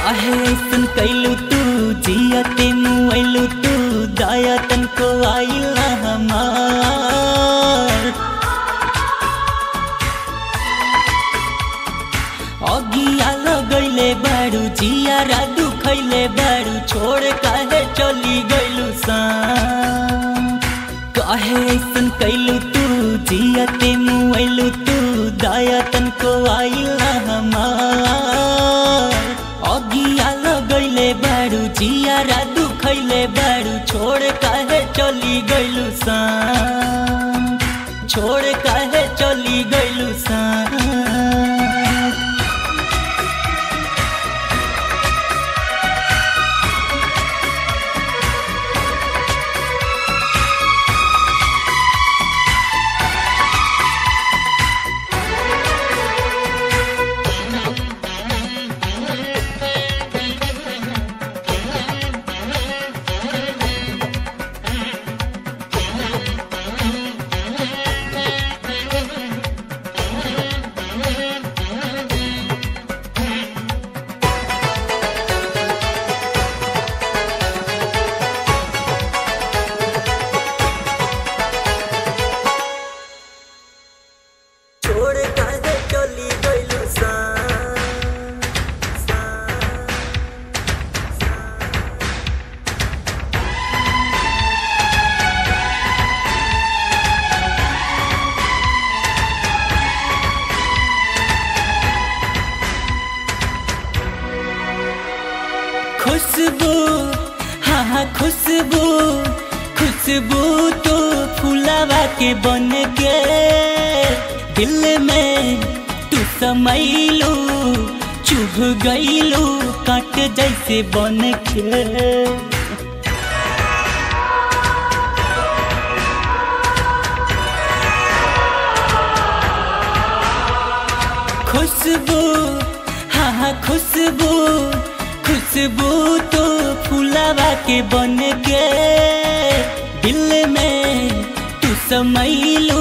काहे ऐसन कैलू तू जिया जियते मुआइलू तू दया तनको आइल ना हमार अगिया लगैले बारू जियारा दुखैले बारू छोड़ काहे चली गइलू सा। काहे ऐसन कैलू तू जिया जियते मुआइलू तू दया तनको आइल खुशबू हाँ हाँ खुशबू खुशबू तो फुलावा के बन के दिल में तू समैलू चुभ गईलू काट जैसे बन के खुशबू हाँ हाँ खुशबू खुशबू तो फुलावा के बन के दिल में तू समैलू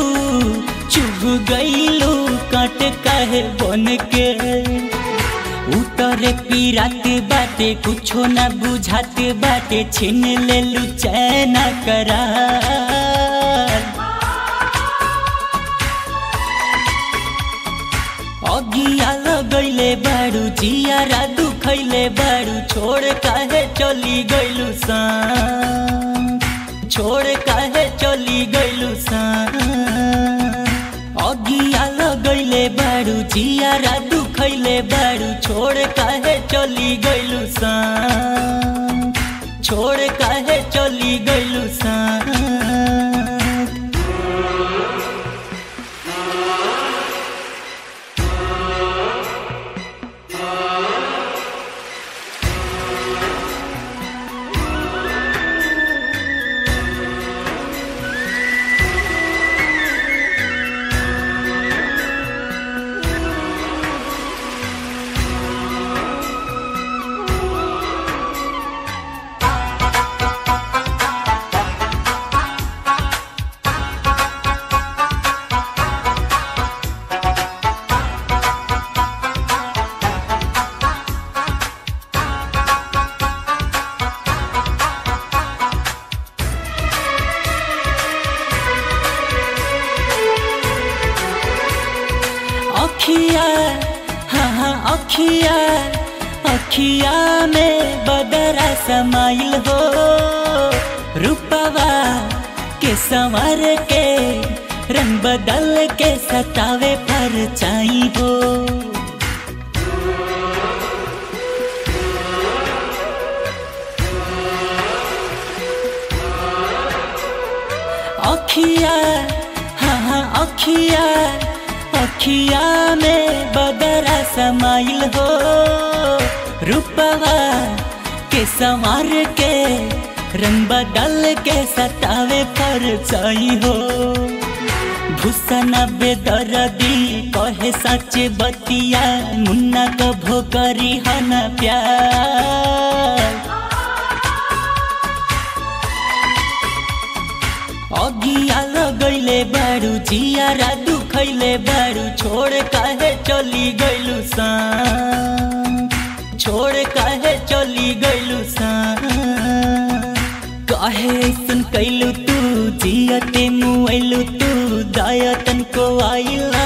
चुभ गईलू काट काहे बन के उतरे पीरात बाटे कुछो ना बुझात बाटे छीन लेलू चैन करार। अगिया लगैले बारू जियारा दुखैले बारू छोड़ काहे चली गइलू सा छोड़ काहे चली गइलू सा अगिया लगैले बारू जियारा दुखैले बारू, छोड़ काहे चली गइलू सा छोड़ काहे चली गइलू सा अखिया अखिया में बदरा समाइल हो। रूपवा के संवर के, रंग बदल के सतावे पर चाई हो। अखिया हाँ हाँ अखिया अखिया में बदरा समाइल हो। रूपवा के संवार के, रंग बदल के सतावे पर चाई हो। भूषण बेदरदी कहे सच बतिया, मुन्ना कभो करी हन प्यार। अगिया लगैले बारू जियारा दुखैले बारू। छोड़ कहे चली गलू छोड़ कहे चली गलू कहे सुन कैलू तू? जिया मुँह तू? दया तन को आइला